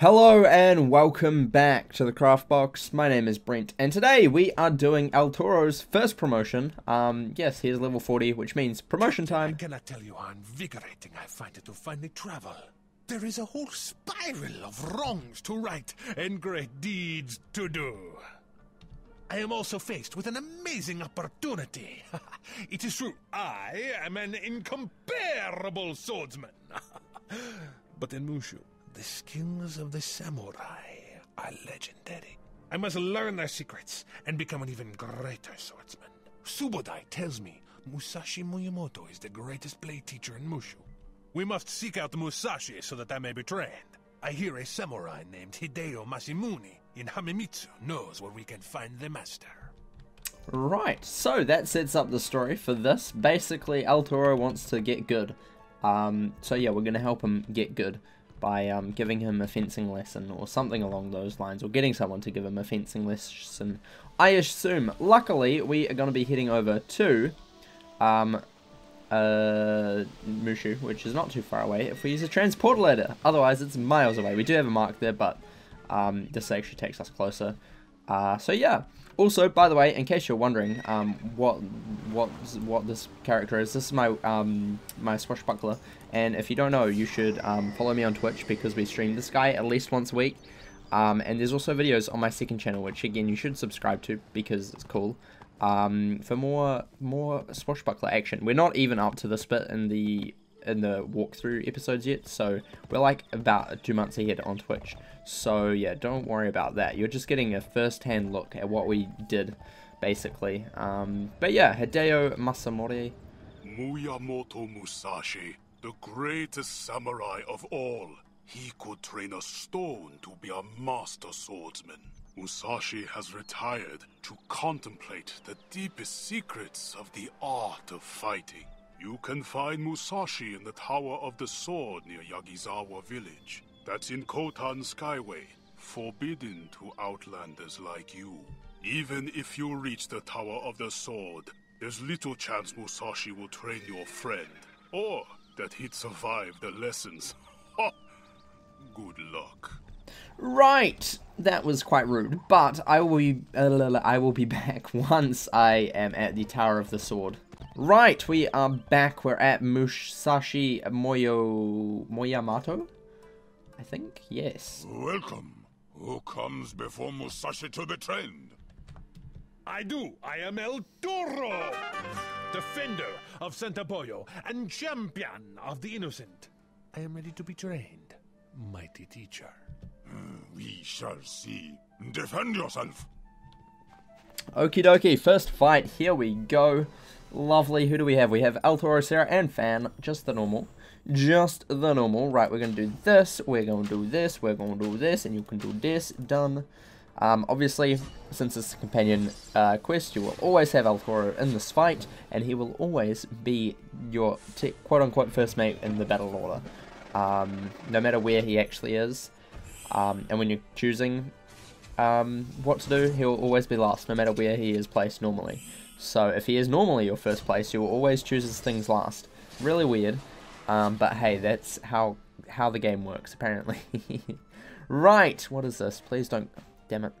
Hello and welcome back to the Craft Box. My name is Brent, and today we are doing El Toro's first promotion. Um, yes, he's level 40, which means promotion time. I cannot tell you how invigorating I find it to finally travel. There is a whole spiral of wrongs to right and great deeds to do. I am also faced with an amazing opportunity. it is true, I am an incomparable swordsman. but in Mooshu, the skills of the samurai are legendary. I must learn their secrets and become an even greater swordsman. Subodai tells me Musashi Miyamoto is the greatest blade teacher in Mooshu. We must seek out Musashi so that I may be trained. I hear a samurai named Hideo Masamune in Hamimitsu knows where we can find the master. Right, so that sets up the story for this. Basically, El Toro wants to get good. Um, so yeah, we're going to help him get good by um, giving him a fencing lesson or something along those lines, or getting someone to give him a fencing lesson. I assume. Luckily, we are going to be heading over to um, uh, Mooshu, which is not too far away, if we use a transport ladder. Otherwise, it's miles away. We do have a mark there, but um, this actually takes us closer. Uh, so yeah. Also, by the way, in case you're wondering, um, what what what this character is, this is my um, my swashbuckler, and if you don't know, you should um, follow me on Twitch because we stream this guy at least once a week. Um, and there's also videos on my second channel, which again you should subscribe to because it's cool. Um, for more more swashbuckler action. We're not even up to this bit in the in the walkthrough episodes yet, so we're like about two months ahead on Twitch. So yeah, don't worry about that. You're just getting a first-hand look at what we did, basically. Um, but yeah, Hideo Masamori. Miyamoto Musashi, the greatest samurai of all. He could train a stone to be a master swordsman. Musashi has retired to contemplate the deepest secrets of the art of fighting. You can find Musashi in the Tower of the Sword near Yagizawa Village. That's in Kotan Skyway, forbidden to outlanders like you. Even if you reach the Tower of the Sword, there's little chance Musashi will train your friend, or that he'd survive the lessons. Ha! Good luck. Right, that was quite rude, but I will be uh, I will be back once I am at the Tower of the Sword. Right, we are back. We're at Musashi Moyo Moyamato. I think yes. Welcome. Who comes before Musashi to be trained? I do. I am El Toro, defender of Santo Pollo and champion of the innocent. I am ready to be trained, mighty teacher. Hmm, we shall see. Defend yourself. Okie dokie, first fight, here we go. Lovely, who do we have? We have El Sarah, and Fan, just the normal. Just the normal. Right, we're going to do this, we're going to do this, we're going to do this, and you can do this, done. Um, obviously, since it's a companion uh, quest, you will always have El Toro in this fight, and he will always be your quote-unquote first mate in the battle order. Um, no matter where he actually is. Um, and when you're choosing um, what to do, he'll always be last, no matter where he is placed normally. So if he is normally your first place, you will always choose his things last. Really weird, um, but hey, that's how how the game works apparently. right, what is this? Please don't. Damn it.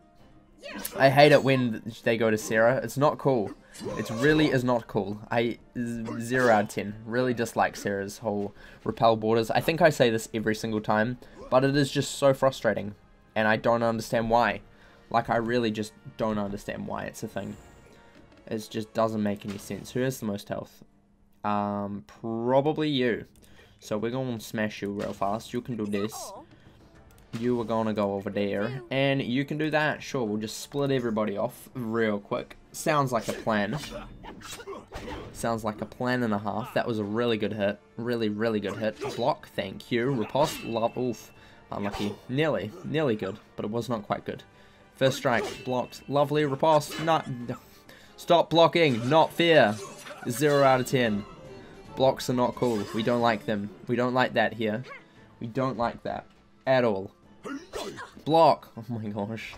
I hate it when they go to Sarah. It's not cool. It really is not cool. I zero out of ten. Really dislike Sarah's whole repel boarders. I think I say this every single time, but it is just so frustrating, and I don't understand why. Like I really just don't understand why it's a thing. It just doesn't make any sense. Who has the most health? Um, probably you. So we're gonna smash you real fast. You can do this. You are gonna go over there, and you can do that. Sure, we'll just split everybody off real quick. Sounds like a plan. Sounds like a plan and a half. That was a really good hit. Really, really good hit. Block, thank you. Riposte, love, oof. Unlucky. Nearly, nearly good, but it was not quite good. First strike, blocked. Lovely, riposte. Not, stop blocking, not fair. Zero out of ten. Blocks are not cool. We don't like them. We don't like that here. We don't like that. At all. Block. Oh my gosh.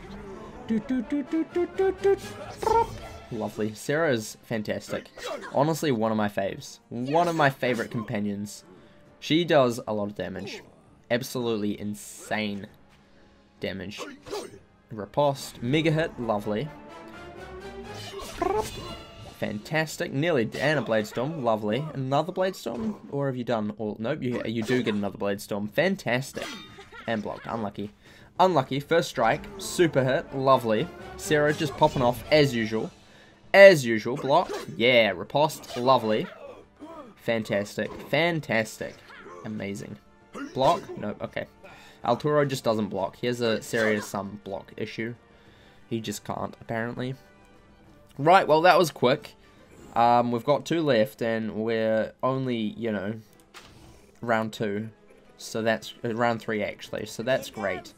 Lovely. Sarah is fantastic. Honestly, one of my faves. One of my favorite companions. She does a lot of damage. Absolutely insane. damage. Riposte. Mega hit. Lovely. Fantastic. Nearly. And a Blade Storm. Lovely. Another Blade Storm? Or have you done all? Nope, you, you do get another Blade Storm. Fantastic. And blocked. Unlucky. Unlucky. First strike. Super hit. Lovely. Sarah just popping off as usual. As usual. Block. Yeah. Riposte. Lovely. Fantastic. Fantastic. Amazing. Block? Nope. Okay. El Toro just doesn't block. He has a serious some block issue. He just can't, apparently. Right, well, that was quick. Um, we've got two left, and we're only, you know, round two. So that's, uh, round three, actually. So that's great.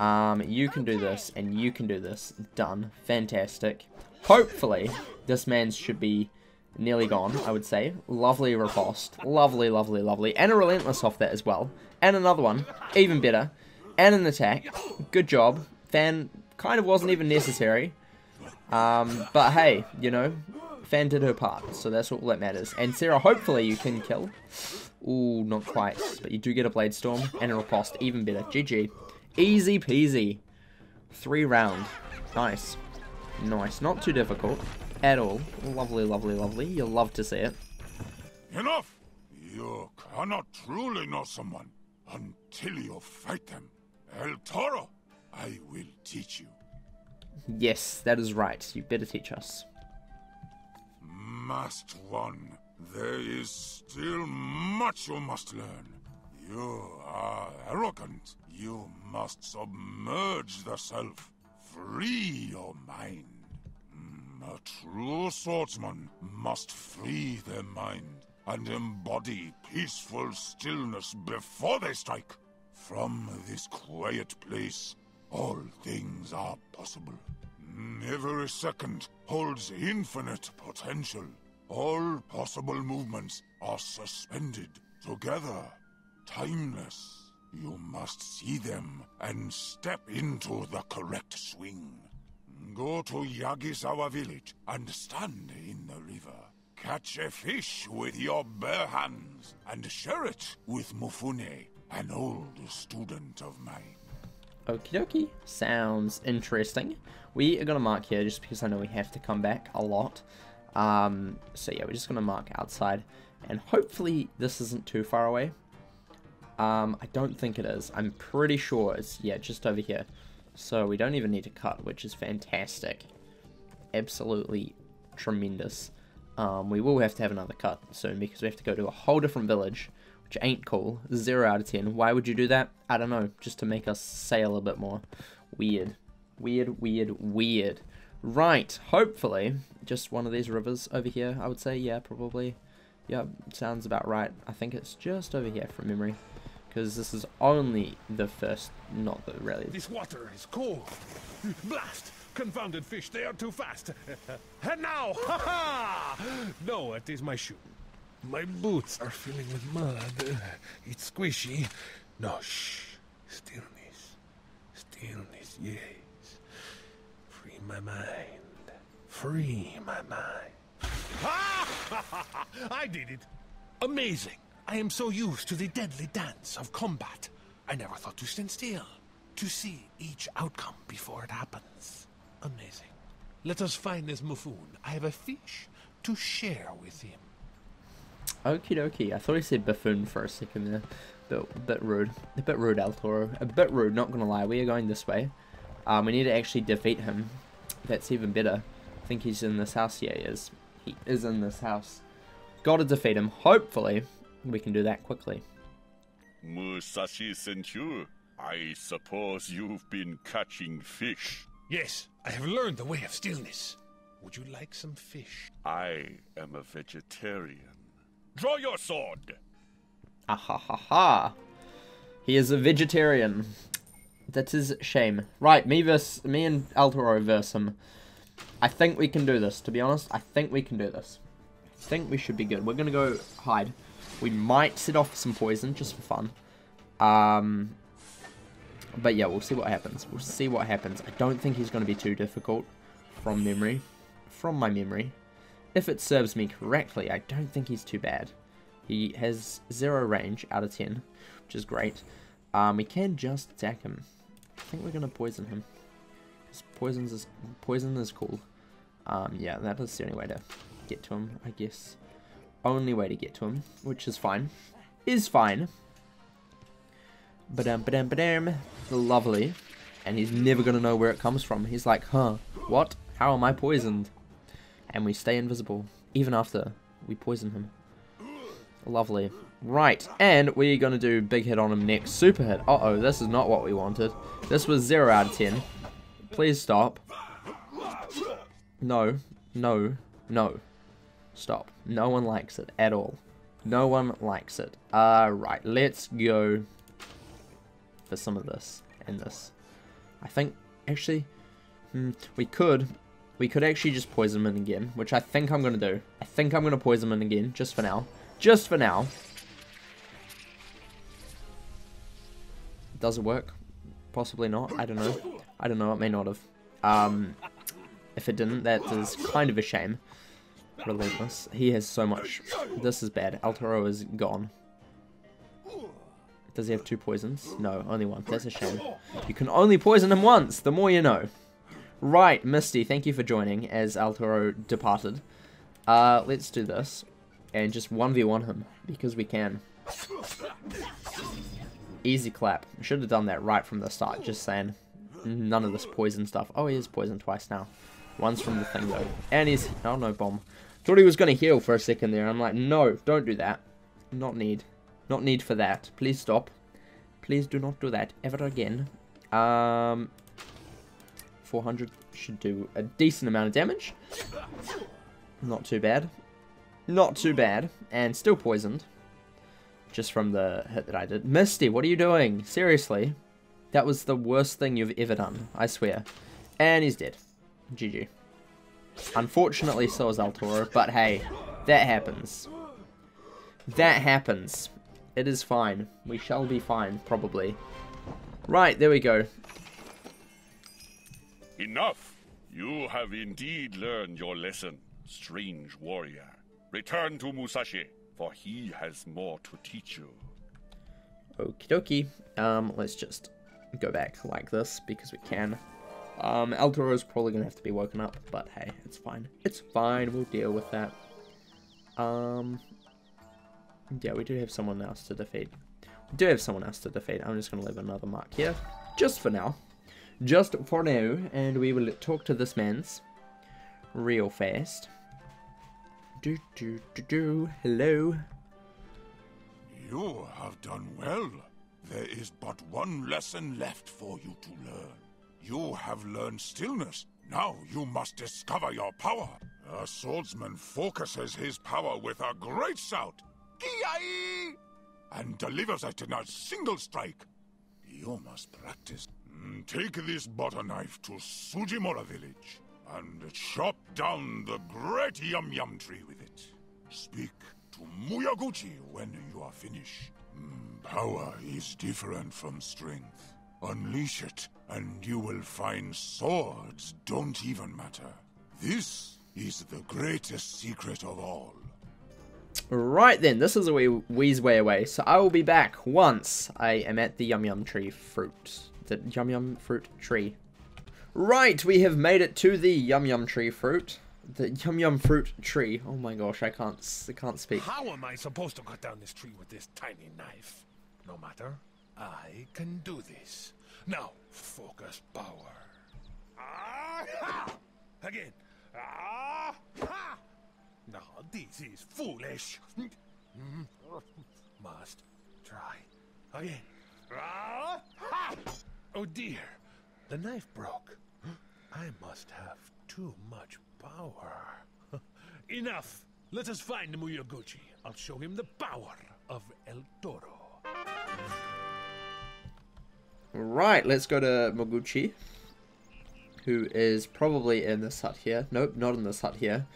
Um, you can do this, and you can do this. Done. Fantastic. Hopefully, this man's should be nearly gone, I would say. Lovely riposte. Lovely, lovely, lovely. And a relentless off that as well. And another one. Even better. And an attack. Good job. Fan kind of wasn't even necessary. Um, but hey, you know, Fan did her part, so that's all that matters. And Sarah, hopefully you can kill. Ooh, not quite. But you do get a Blade Storm and a riposte. Even better. GG. Easy peasy. Three round. Nice. Nice. Not too difficult at all. Lovely, lovely, lovely. You'll love to see it. Enough! You cannot truly know someone until you fight them. El Toro, I will teach you. Yes, that is right. You better teach us. Masked One, there is still much you must learn. You are arrogant. You must submerge the self. Free your mind. Mm, A true swordsman must free their mind and embody peaceful stillness before they strike. From this quiet place, all things are possible. Every second holds infinite potential. All possible movements are suspended together, timeless. You must see them and step into the correct swing. Go to Yagisawa village and stand in the river. Catch a fish with your bare hands and share it with Mufune, an old student of mine. Okie dokie. Sounds interesting. We are going to mark here just because I know we have to come back a lot. Um, so yeah, we're just going to mark outside. And hopefully this isn't too far away. Um, I don't think it is. I'm pretty sure it's, yeah, just over here. So we don't even need to cut, which is fantastic. Absolutely tremendous. Um, we will have to have another cut soon because we have to go to a whole different village, which ain't cool. 0 out of 10. Why would you do that? I don't know. Just to make us sail a bit more. Weird. Weird, weird, weird. Right, hopefully, just one of these rivers over here, I would say. Yeah, probably. Yeah, sounds about right. I think it's just over here from memory. Because this is only the first, not the really. This water is cold. Blast! Confounded fish, they are too fast. and now, ha ha! No, it is my shoe. My boots are filling with mud. It's squishy. No, shh. Stillness. Stillness, yes. Free my mind. Free my mind. I did it. Amazing. I am so used to the deadly dance of combat. I never thought to stand still. To see each outcome before it happens. Amazing. Let us find this Mufun. I have a fish to share with him. Okie dokie. I thought he said buffoon for a second there. Bit, bit rude. A bit rude, El Toro. A bit rude, not gonna lie. We are going this way. Um, we need to actually defeat him. That's even better. I think he's in this house. Yeah, he is. He is in this house. Gotta defeat him. Hopefully, we can do that quickly. Musashi sent you. I suppose you've been catching fish. Yes, I have learned the way of stillness. Would you like some fish? I am a vegetarian. Draw your sword! Ah ha ha ha. He is a vegetarian. That is shame. Right, me versus me and El Toro versus him. I think we can do this, to be honest. I think we can do this. I think we should be good. We're gonna go hide. We might set off some poison just for fun. Um but yeah, we'll see what happens. We'll see what happens. I don't think he's going to be too difficult from memory. From my memory. If it serves me correctly, I don't think he's too bad. He has zero range out of 10, which is great. Um, we can just attack him. I think we're gonna poison him. Poisons is poison is cool. Um, yeah, that is the only way to get to him, I guess. Only way to get to him, which is fine. Is fine. Ba-dum, ba-dum, ba-dum. Lovely. And he's never gonna know where it comes from. He's like, huh, what? How am I poisoned? And we stay invisible, even after we poison him. Lovely. Right, and we're going to do big hit on him next. Super hit. Uh-oh, this is not what we wanted. This was 0 out of 10. Please stop. No, no, no. Stop. No one likes it at all. No one likes it. Uh, right, let's go for some of this and this. I think, actually, hmm, we could, we could actually just poison him again, which I think I'm going to do. I think I'm going to poison him again, just for now. Just for now. Does it work? Possibly not. I don't know. I don't know. It may not have. Um, if it didn't, that is kind of a shame. Relentless. He has so much. This is bad. El Toro is gone. Does he have two poisons? No, only one. That's a shame. You can only poison him once. The more you know. Right, Misty, thank you for joining as El Toro departed. Uh, let's do this. And just 1v1 him, because we can. Easy clap. Should have done that right from the start, just saying. None of this poison stuff. Oh, he is poisoned twice now. One's from the thing, though. And he's... Oh, no, bomb. Thought he was going to heal for a second there. I'm like, no, don't do that. Not need. Not need for that. Please stop. Please do not do that ever again. Um, 400 should do a decent amount of damage. Not too bad. Not too bad. And still poisoned just from the hit that I did. Misty, what are you doing? Seriously? That was the worst thing you've ever done, I swear. And he's dead. GG. Unfortunately, so is El Toro, but hey, that happens. That happens. It is fine. We shall be fine, probably. Right, there we go. Enough! You have indeed learned your lesson, strange warrior. Return to Musashi for he has more to teach you. Okie dokie. Um, let's just go back like this because we can. Um, El Toro is probably gonna have to be woken up, but hey, it's fine. It's fine. We'll deal with that. Um, yeah, we do have someone else to defeat. We do have someone else to defeat. I'm just gonna leave another mark here, just for now, just for now, and we will talk to this man's real fast. Do, do, do, do. Hello. You have done well. There is but one lesson left for you to learn. You have learned stillness. Now you must discover your power. A swordsman focuses his power with a great shout, Kiai! and delivers it in a single strike. You must practice. Take this butter knife to Sujimura village and chop down the great Yum Yum tree with it. Speak to Muyaguchi when you are finished. Mm, power is different from strength. Unleash it, and you will find swords don't even matter. This is the greatest secret of all. Right then, this is a wee wee's way away, so I will be back once I am at the Yum Yum Tree fruit. The Yum Yum fruit tree. Right, we have made it to the Yum Yum Tree fruit. The Yum Yum Fruit tree. Oh my gosh, I can't, I can't speak. How am I supposed to cut down this tree with this tiny knife? No matter. I can do this. Now, focus power. Ah! Again. Ah, ha! No, this is foolish. Must try again. Ah, ha! Oh dear, the knife broke. I must have too much power. Enough! Let us find Muyoguchi. I'll show him the power of El Toro. Right, let's go to Moguchi, who is probably in this hut here. Nope, not in this hut here.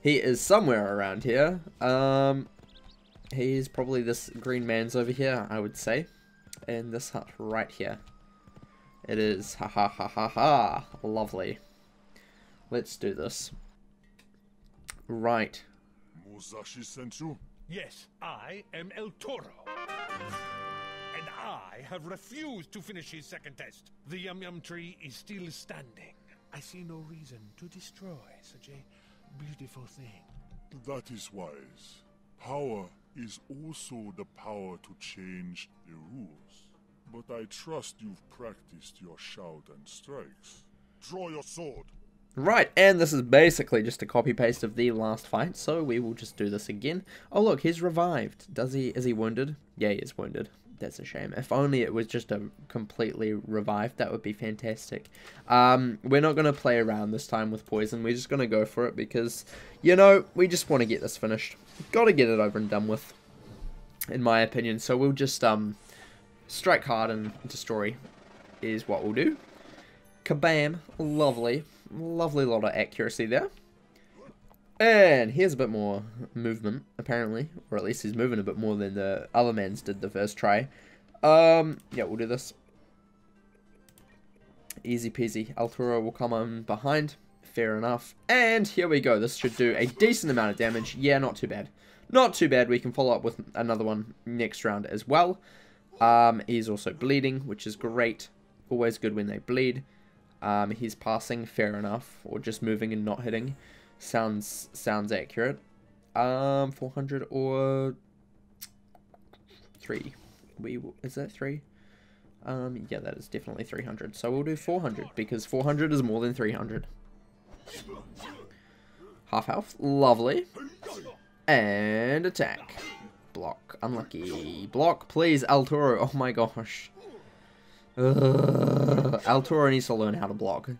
He is somewhere around here. Um, he's probably this green man's over here, I would say. In this hut right here. It is. Ha ha ha ha ha. Lovely. Let's do this. Right. Musashi sent you? Yes, I am El Toro. And I have refused to finish his second test. The Yum Yum tree is still standing. I see no reason to destroy such a beautiful thing. That is wise. Power is also the power to change the rules. But I trust you've practiced your shout and strikes. Draw your sword. Right, and this is basically just a copy paste of the last fight, so we will just do this again. Oh look, he's revived. Does he is he wounded? Yeah, he is wounded. That's a shame. If only it was just a completely revived, that would be fantastic. Um, we're not going to play around this time with poison. We're just going to go for it because, you know, we just want to get this finished. Got to get it over and done with, in my opinion. So we'll just um, strike hard and destroy is what we'll do. Kabam. Lovely. Lovely lot of accuracy there. And here's a bit more movement, apparently. Or at least he's moving a bit more than the other man's did the first try. Um, yeah, we'll do this. Easy peasy. El Toro will come on behind. Fair enough. And here we go. This should do a decent amount of damage. Yeah, not too bad. Not too bad. We can follow up with another one next round as well. Um, he's also bleeding, which is great. Always good when they bleed. Um, he's passing, fair enough. Or just moving and not hitting. Sounds sounds accurate. Um, 400 or 3. We Is that 3? Um, yeah, that is definitely 300. So we'll do 400, because 400 is more than 300. Half health. Lovely. And attack. Block. Unlucky. Block, please, El Toro. Oh my gosh. Ugh. Needs to learn how to block.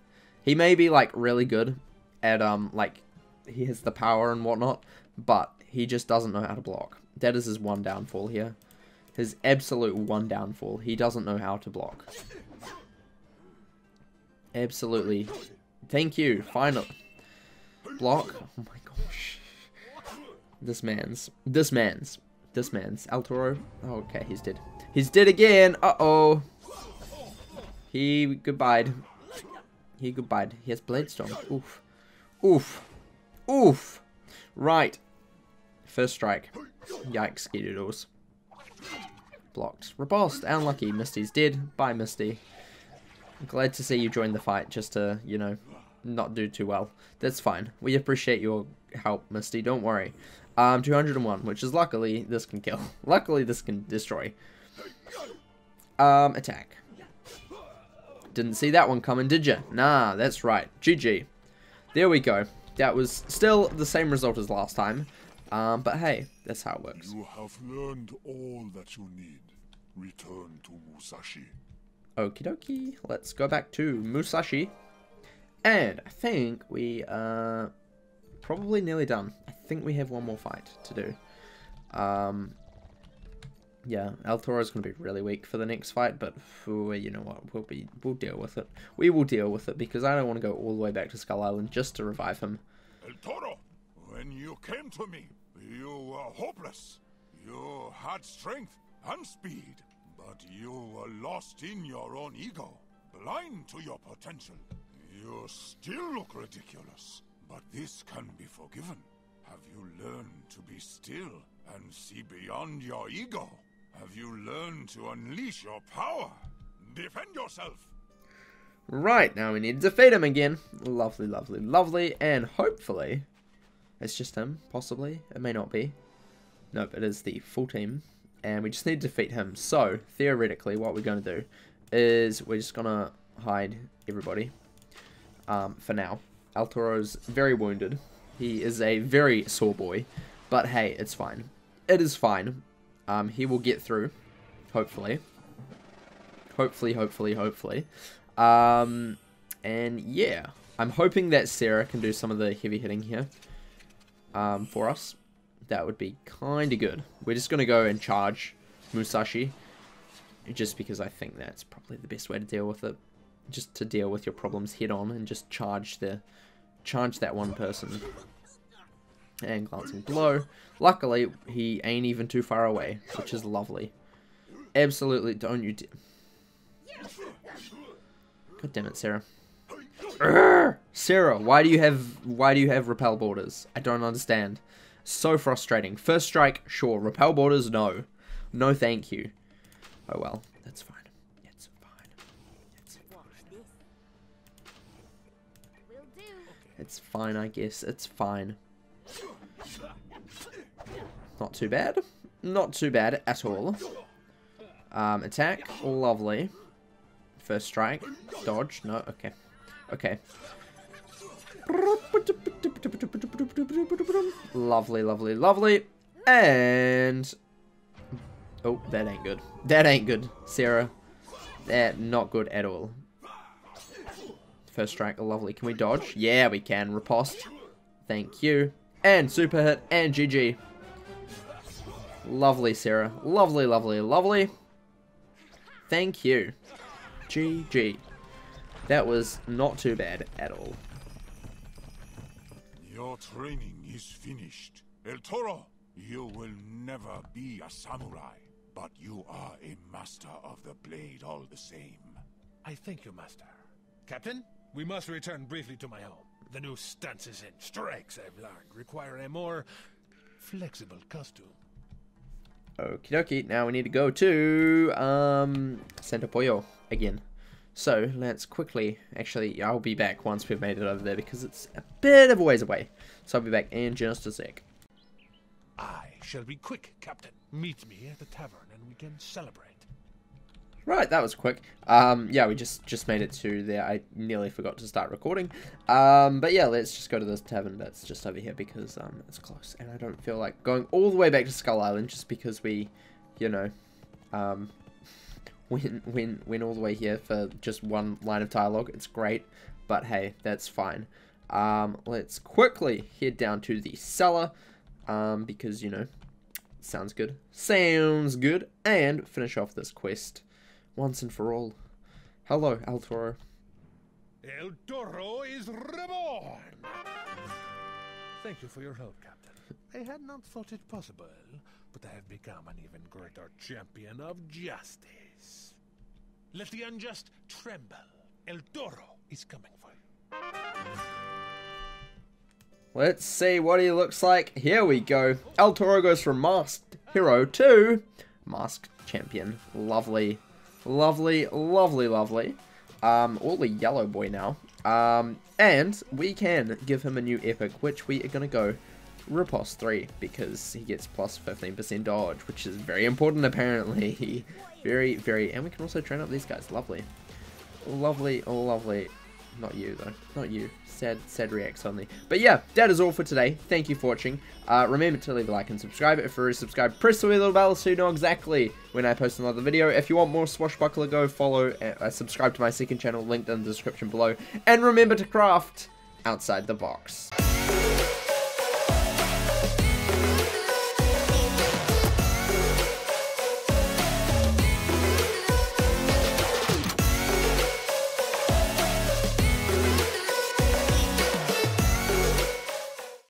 He may be, like, really good at, um, like, he has the power and whatnot, but he just doesn't know how to block. That is his one downfall here. His absolute one downfall. He doesn't know how to block. Absolutely. Thank you. Final. Block. Oh my gosh. This man's. This man's. This man's. El Toro. Oh, okay, he's dead. He's dead again. Uh-oh. He goodbye. He goodbye. He has Blade Storm. Oof. Oof. Oof. Right. First strike. Yikes, Skidoodles. Blocked. Repulsed. Unlucky. Misty's dead. Bye, Misty. Glad to see you join the fight just to, you know, not do too well. That's fine. We appreciate your help, Misty. Don't worry. Um, 201, which is luckily this can kill. luckily this can destroy. Um, attack. Didn't see that one coming, did you? Nah, that's right. GG. There we go. That was still the same result as last time. Um, but hey, that's how it works. You have learned all that you need. Return to Musashi. Okie dokie. Let's go back to Musashi. And I think we are probably nearly done. I think we have one more fight to do. Um, yeah, El is going to be really weak for the next fight, but you know what, we'll be we'll deal with it. We will deal with it because I don't want to go all the way back to Skull Island just to revive him. El Toro, when you came to me, you were hopeless. You had strength and speed, but you were lost in your own ego, blind to your potential. You still look ridiculous, but this can be forgiven. Have you learned to be still and see beyond your ego? Have you learned to unleash your power? Defend yourself! Right, now we need to defeat him again. Lovely, lovely, lovely. And hopefully, it's just him, possibly. It may not be. Nope, it is the full team. And we just need to defeat him. So, theoretically, what we're going to do is we're just going to hide everybody um, for now. El Toro's very wounded. He is a very sore boy. But hey, it's fine. It is fine. Um, he will get through, hopefully. Hopefully, hopefully, hopefully. Um, and yeah, I'm hoping that Sarah can do some of the heavy hitting here um, for us. That would be kind of good. We're just going to go and charge Musashi, just because I think that's probably the best way to deal with it. Just to deal with your problems head on and just charge the charge that one person and glancing blow. Luckily, he ain't even too far away, which is lovely. Absolutely, don't you... God damn it, Sarah. Urgh! Sarah, why do you have why do you have repel boarders? I don't understand. So frustrating. First strike, sure. Repel boarders, no. No thank you. Oh well, It's fine, I guess. It's fine. Not too bad. Not too bad at all. Um, attack. Lovely. First strike. Dodge. No, okay. Okay. Lovely, lovely, lovely. And... Oh, that ain't good. That ain't good, Sarah. That not good at all. First strike, lovely. Can we dodge? Yeah, we can. Riposte. Thank you. And super hit and GG. Lovely, Sarah. Lovely, lovely, lovely. Thank you. GG. That was not too bad at all. Your training is finished. El Toro, you will never be a samurai, but you are a master of the blade all the same. I thank you, Master. Captain, we must return briefly to my home. The new stances and strikes I've learned require a more flexible costume. Okie dokie, now we need to go to, um, Santo Pollo again. So, let's quickly, actually, I'll be back once we've made it over there because it's a bit of a ways away. So I'll be back in just a sec. I shall be quick, Captain. Meet me at the tavern and we can celebrate. Right, that was quick. Um, yeah, we just just made it to there. I nearly forgot to start recording. Um, but yeah, let's just go to this tavern that's just over here because um, it's close, and I don't feel like going all the way back to Skull Island just because we, you know, um, win win win all the way here for just one line of dialogue. It's great, but hey, that's fine. Um, let's quickly head down to the cellar, um, because you know, sounds good. Sounds good, and finish off this quest once and for all. Hello, El Toro. El Toro is reborn! Thank you for your help, Captain. I had not thought it possible, but I have become an even greater champion of justice. Let the unjust tremble. El Toro is coming for you. Let's see what he looks like. Here we go. El Toro goes from Masked Hero to Masked Champion. Lovely. Lovely, lovely, lovely. Um, all the yellow boy now. Um, and we can give him a new epic, which we are going to go Riposte 3, because he gets plus 15% dodge, which is very important apparently. very, very, and we can also train up these guys. Lovely. Lovely, lovely. Not you, though. Not you. Sad, sad reacts only. But yeah, that is all for today. Thank you for watching. Uh, remember to leave a like and subscribe. If you're subscribed, press the little bell so you know exactly when I post another video. If you want more Swashbuckler, go follow, uh, subscribe to my second channel, linked in the description below. And remember to craft outside the box.